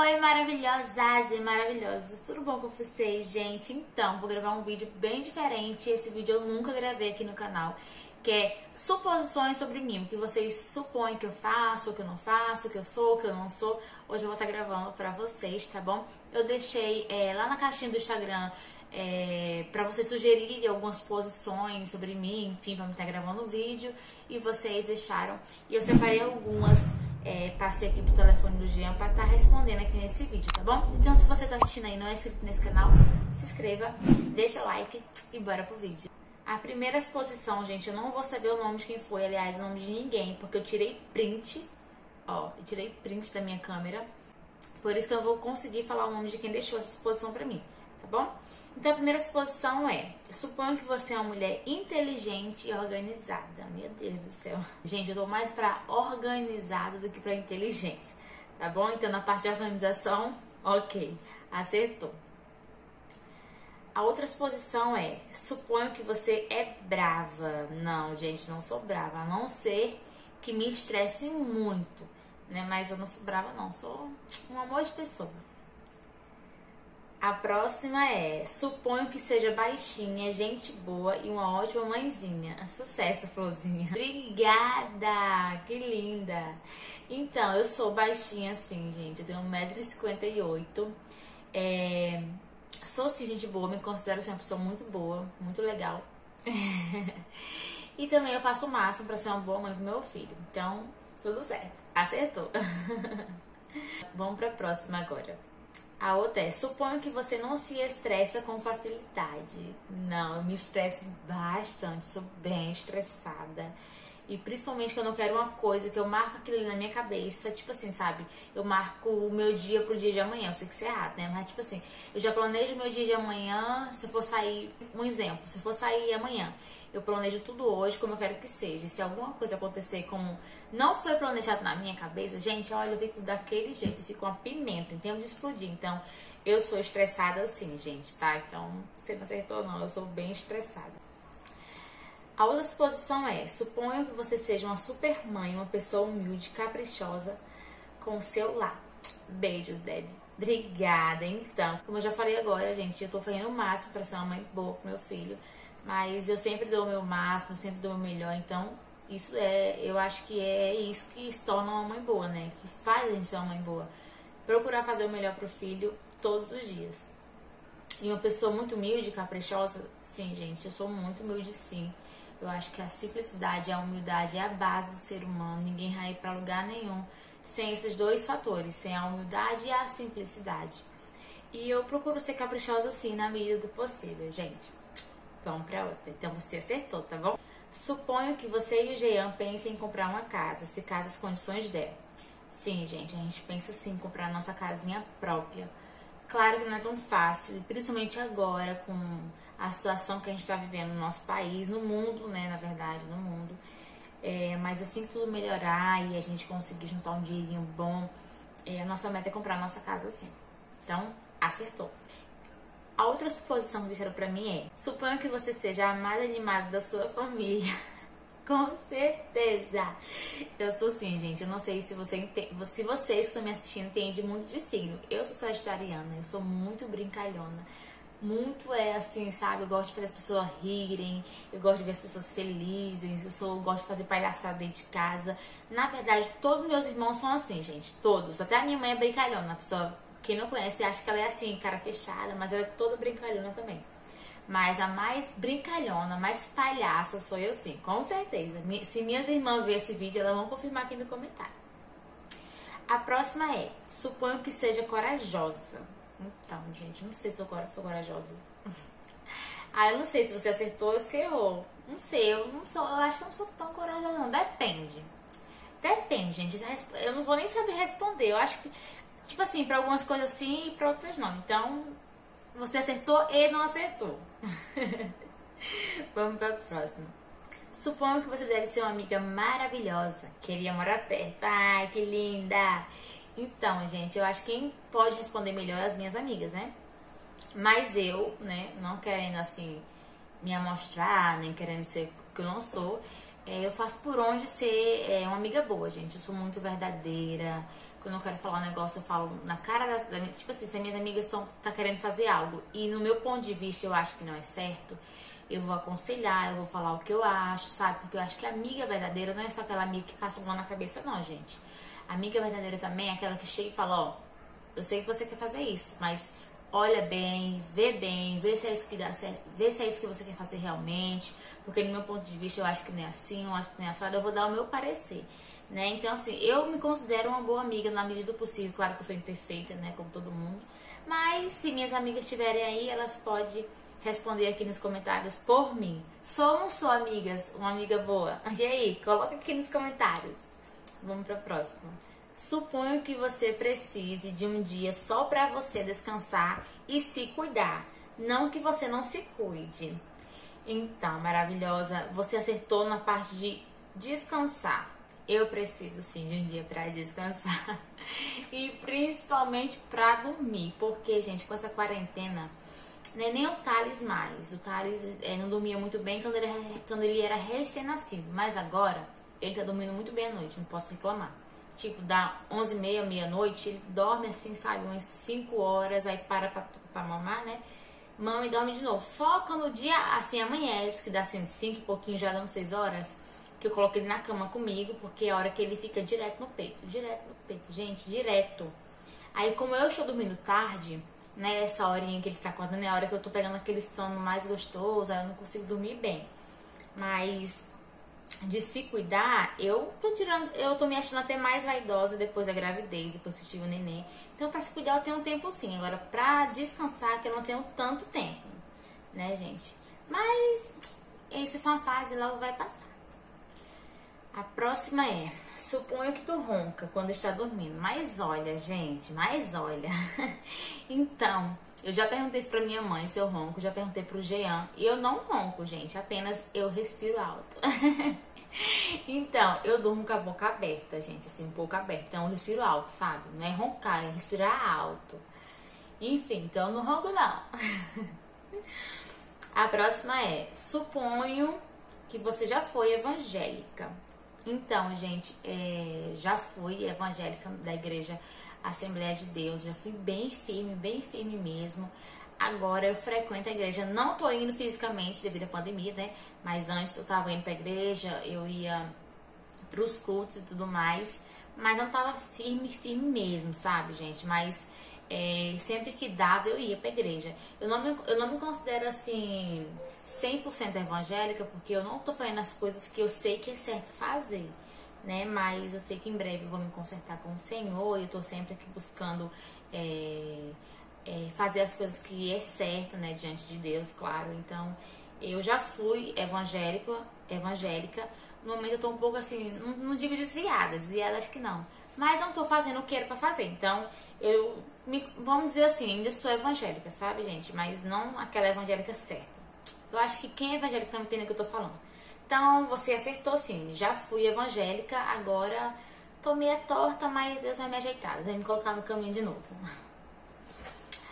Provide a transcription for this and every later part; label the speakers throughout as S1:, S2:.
S1: Oi, maravilhosas e maravilhosos, tudo bom com vocês, gente? Então, vou gravar um vídeo bem diferente, esse vídeo eu nunca gravei aqui no canal, que é suposições sobre mim, o que vocês supõem que eu faço, o que eu não faço, o que eu sou, o que eu não sou. Hoje eu vou estar gravando pra vocês, tá bom? Eu deixei é, lá na caixinha do Instagram é, para vocês sugerirem algumas posições sobre mim, enfim, para me estar gravando um vídeo, e vocês deixaram, e eu separei algumas é, passei aqui pro telefone do Jean para estar tá respondendo aqui nesse vídeo, tá bom? Então se você tá assistindo aí e não é inscrito nesse canal, se inscreva, deixa like e bora pro vídeo. A primeira exposição, gente, eu não vou saber o nome de quem foi, aliás, o nome de ninguém, porque eu tirei print, ó, eu tirei print da minha câmera, por isso que eu vou conseguir falar o nome de quem deixou essa exposição pra mim, tá bom? Então a primeira exposição é: suponho que você é uma mulher inteligente e organizada. Meu Deus do céu. Gente, eu tô mais pra organizada do que pra inteligente. Tá bom? Então na parte de organização, ok, acertou. A outra exposição é: suponho que você é brava. Não, gente, não sou brava, a não ser que me estresse muito, né? Mas eu não sou brava, não, sou um amor de pessoa. A próxima é: suponho que seja baixinha, gente boa e uma ótima mãezinha. Sucesso, Florzinha. Obrigada! Que linda! Então, eu sou baixinha assim, gente. Eu tenho 1,58m. É... Sou sim, gente boa. Me considero ser uma pessoa muito boa, muito legal. e também eu faço o máximo para ser uma boa mãe pro meu filho. Então, tudo certo. Acertou. Vamos para a próxima agora. A outra é, suponho que você não se estressa com facilidade. Não, eu me estresso bastante, sou bem estressada. E principalmente quando eu quero uma coisa, que eu marco aquilo ali na minha cabeça, tipo assim, sabe? Eu marco o meu dia pro dia de amanhã. Eu sei que isso é errado, né? Mas tipo assim, eu já planejo meu dia de amanhã, se eu for sair, um exemplo, se eu for sair amanhã, eu planejo tudo hoje como eu quero que seja. Se alguma coisa acontecer como não foi planejado na minha cabeça, gente, olha, eu fico daquele jeito, fico uma pimenta, em termos de explodir. Então, eu sou estressada assim, gente, tá? Então, você não acertou não, eu sou bem estressada. A outra suposição é, suponho que você seja uma super mãe, uma pessoa humilde, caprichosa com o seu lar. Beijos, Debbie. Obrigada, então. Como eu já falei agora, gente, eu tô fazendo o máximo para ser uma mãe boa pro meu filho. Mas eu sempre dou o meu máximo, sempre dou o melhor. Então, isso é, eu acho que é isso que se torna uma mãe boa, né? Que faz a gente ser uma mãe boa. Procurar fazer o melhor pro filho todos os dias. E uma pessoa muito humilde, caprichosa, sim, gente, eu sou muito humilde, sim. Eu acho que a simplicidade, a humildade é a base do ser humano. Ninguém vai para lugar nenhum sem esses dois fatores, sem a humildade e a simplicidade. E eu procuro ser caprichosa, assim, na medida do possível, gente. Vamos para outra. Então você acertou, tá bom? Suponho que você e o Jean pensem em comprar uma casa, se caso as condições der. Sim, gente, a gente pensa sim em comprar a nossa casinha própria. Claro que não é tão fácil, principalmente agora com a situação que a gente está vivendo no nosso país, no mundo, né, na verdade, no mundo. É, mas assim que tudo melhorar e a gente conseguir juntar um dinheirinho bom, é, a nossa meta é comprar a nossa casa sim. Então, acertou. Outra suposição que deixaram pra mim é: suponha que você seja a mais animada da sua família. Com certeza. Eu sou sim, gente. Eu não sei se, você entende, se vocês que estão me assistindo entendem muito de signo. Eu sou sagitariana, eu sou muito brincalhona. Muito é assim, sabe? Eu gosto de fazer as pessoas rirem, eu gosto de ver as pessoas felizes, eu sou, eu gosto de fazer palhaçada dentro de casa. Na verdade, todos meus irmãos são assim, gente. Todos. Até a minha mãe é brincalhona. A pessoa quem não conhece acha que ela é assim, cara fechada, mas ela é toda brincalhona também. Mas a mais brincalhona, mais palhaça sou eu sim, com certeza. Se minhas irmãs verem esse vídeo, elas vão confirmar aqui no comentário. A próxima é, suponho que seja corajosa. Então, gente, não sei se eu sou corajosa. ah, eu não sei se você acertou ou se errou. Não sei, eu não sou, eu acho que eu não sou tão corajosa não. Depende. Depende, gente. Eu não vou nem saber responder. Eu acho que Tipo assim, para algumas coisas sim e para outras não. Então, você acertou e não acertou. Vamos para a próxima. Suponho que você deve ser uma amiga maravilhosa. Queria morar perto. Ai, que linda! Então, gente, eu acho que quem pode responder melhor é as minhas amigas, né? Mas eu, né, não querendo assim me amostrar, nem querendo ser o que eu não sou, é, eu faço por onde ser é, uma amiga boa, gente. Eu sou muito verdadeira, Quando eu quero falar um negócio, eu falo na cara das. Da, tipo assim, se as minhas amigas estão tá querendo fazer algo e no meu ponto de vista eu acho que não é certo, eu vou aconselhar, eu vou falar o que eu acho, sabe? Porque eu acho que a amiga verdadeira não é só aquela amiga que passa mão na cabeça, não, gente. A amiga verdadeira também é aquela que chega e fala, ó, eu sei que você quer fazer isso, mas olha bem, vê bem, vê se é isso que dá certo, vê se é isso que você quer fazer realmente, porque no meu ponto de vista eu acho que não é assim, eu acho que não é assado, eu vou dar o meu parecer. Né? Então, assim, eu me considero uma boa amiga na medida do possível. Claro que eu sou imperfeita, né? Como todo mundo. Mas se minhas amigas estiverem aí, elas podem responder aqui nos comentários por mim. Sou ou não sou amigas? Uma amiga boa? E aí? Coloca aqui nos comentários. Vamos para a próxima. Suponho que você precise de um dia só para você descansar e se cuidar. Não que você não se cuide. Então, maravilhosa, você acertou na parte de descansar. Eu preciso sim de um dia para descansar e principalmente para dormir, porque gente, com essa quarentena, é nem o Thales mais. O Thales é, não dormia muito bem quando ele, quando ele era recém-nascido, mas agora ele tá dormindo muito bem à noite, não posso reclamar. Tipo, dá 11 e meia, meia-noite, ele dorme assim, sabe, umas 5 horas, aí para pra, pra mamar, né? Mama e dorme de novo. Só quando o dia assim amanhece, que dá assim 5 e pouquinho, já dando 6 horas, que eu coloco ele na cama comigo, porque é a hora que ele fica direto no peito, direto no peito, gente, direto. Aí como eu estou dormindo tarde, né, essa horinha que ele tá acordando é a hora que eu tô pegando aquele sono mais gostoso, aí eu não consigo dormir bem. Mas de se cuidar, eu tô tirando, eu tô me achando até mais vaidosa depois da gravidez, depois que eu tive o neném. Então para se cuidar eu tenho um tempo sim, agora pra descansar que eu não tenho tanto tempo, né, gente? Mas essa é só uma fase, logo vai passar. A próxima é: suponho que tu ronca quando está dormindo. Mas olha, gente, mas olha. então, eu já perguntei isso pra minha mãe se eu ronco, já perguntei pro Jean. E eu não ronco, gente, apenas eu respiro alto. então, eu durmo com a boca aberta, gente, assim, pouco aberta. Então, eu respiro alto, sabe? Não é roncar, é respirar alto. Enfim, então eu não ronco, não. a próxima é: suponho que você já foi evangélica. Então, gente, é, já fui evangélica da igreja Assembleia de Deus, já fui bem firme, bem firme mesmo. Agora eu frequento a igreja, não tô indo fisicamente devido à pandemia, né? Mas antes eu tava indo pra igreja, eu ia pros cultos e tudo mais, mas não tava firme, firme mesmo, sabe, gente? Mas é, sempre que dava eu ia pra igreja. Eu não me, eu não me considero assim 100% evangélica, porque eu não tô fazendo as coisas que eu sei que é certo fazer, né? Mas eu sei que em breve eu vou me consertar com o Senhor e eu tô sempre aqui buscando é, é, fazer as coisas que é certo, né? Diante de Deus, claro. Então, eu já fui evangélica, evangélica. No momento eu tô um pouco assim, não, não digo desviada, desviada acho que não. Mas não tô fazendo o que era pra fazer. Então, eu me, vamos dizer assim, ainda sou evangélica, sabe, gente? Mas não aquela evangélica certa. Eu acho que quem é evangélico tá entendendo o que eu tô falando. Então, você acertou sim. Já fui evangélica, agora tô meio torta, mas Deus vai me ajeitar, vai me colocar no caminho de novo.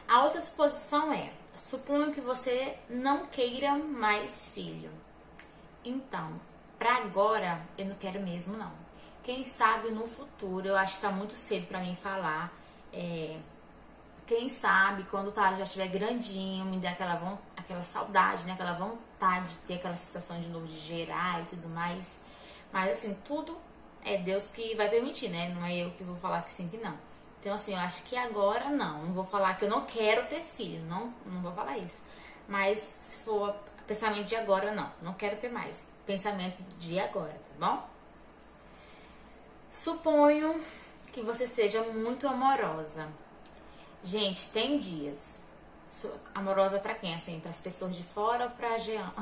S1: A outra suposição é: suponho que você não queira mais filho. Então, para agora, eu não quero mesmo não. Quem sabe no futuro, eu acho que tá muito cedo para mim falar. É, quem sabe quando o Taro já estiver grandinho, me dê aquela, aquela saudade, né? Aquela vontade de ter aquela sensação de novo de gerar e tudo mais. Mas assim, tudo é Deus que vai permitir, né? Não é eu que vou falar que sim, que não. Então assim, eu acho que agora não. Não vou falar que eu não quero ter filho. Não, não vou falar isso. Mas se for pensamento de agora, não. Não quero ter mais. Pensamento de agora, tá bom? Suponho que você seja muito amorosa Gente, tem dias. Amorosa para quem? Assim, para as pessoas de fora ou pra Jean?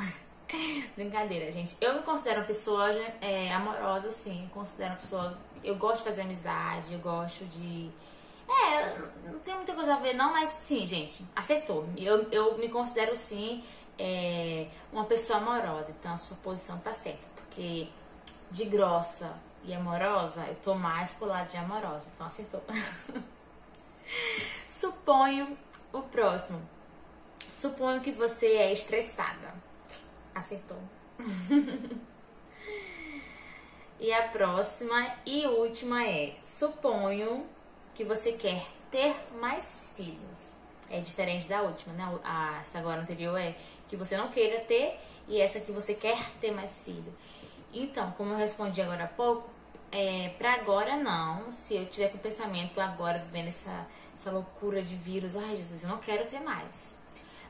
S1: Brincadeira, gente. Eu me considero uma pessoa é, amorosa, sim. Eu considero uma pessoa. Eu gosto de fazer amizade, eu gosto de. É, não tem muita coisa a ver, não, mas sim, gente, acertou. Eu, eu me considero, sim, é, uma pessoa amorosa. Então a sua posição tá certa. Porque de grossa e amorosa, eu tô mais pro lado de amorosa. Então acertou. Suponho o próximo. Suponho que você é estressada. Acertou. e a próxima e última é: suponho que você quer ter mais filhos. É diferente da última, né? A, essa agora anterior é que você não queira ter e essa que você quer ter mais filho. Então, como eu respondi agora há pouco, é, para agora não. Se eu tiver com o pensamento agora vendo essa, essa loucura de vírus, ai Jesus, eu não quero ter mais.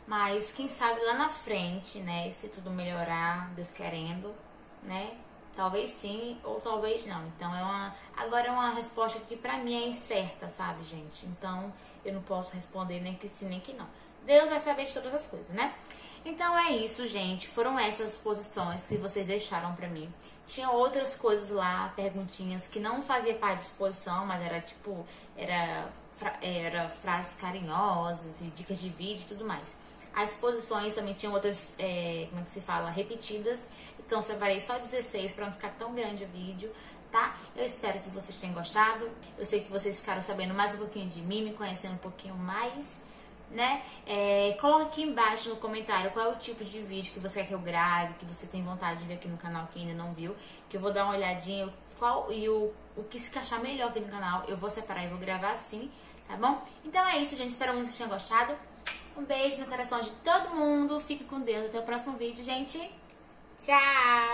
S1: Mas quem sabe lá na frente, né? Se tudo melhorar, Deus querendo, né? Talvez sim ou talvez não. Então é uma agora é uma resposta que para mim é incerta, sabe, gente? Então eu não posso responder nem que sim nem que não. Deus vai saber de todas as coisas, né? Então é isso, gente. Foram essas posições que vocês deixaram para mim. Tinha outras coisas lá, perguntinhas que não fazia parte de exposição, mas era tipo, era, era frases carinhosas e dicas de vídeo e tudo mais. As posições também tinham outras, é, como é que se fala, repetidas. Então separei só 16 para não ficar tão grande o vídeo, tá? Eu espero que vocês tenham gostado. Eu sei que vocês ficaram sabendo mais um pouquinho de mim, me conhecendo um pouquinho mais né? É, coloca aqui embaixo no comentário qual é o tipo de vídeo que você quer que eu grave, que você tem vontade de ver aqui no canal que ainda não viu, que eu vou dar uma olhadinha qual e o, o que se encaixar melhor aqui no canal, eu vou separar e vou gravar assim, tá bom? Então é isso, gente. Espero muito que vocês tenham gostado. Um beijo no coração de todo mundo. Fique com Deus. Até o próximo vídeo, gente. Tchau!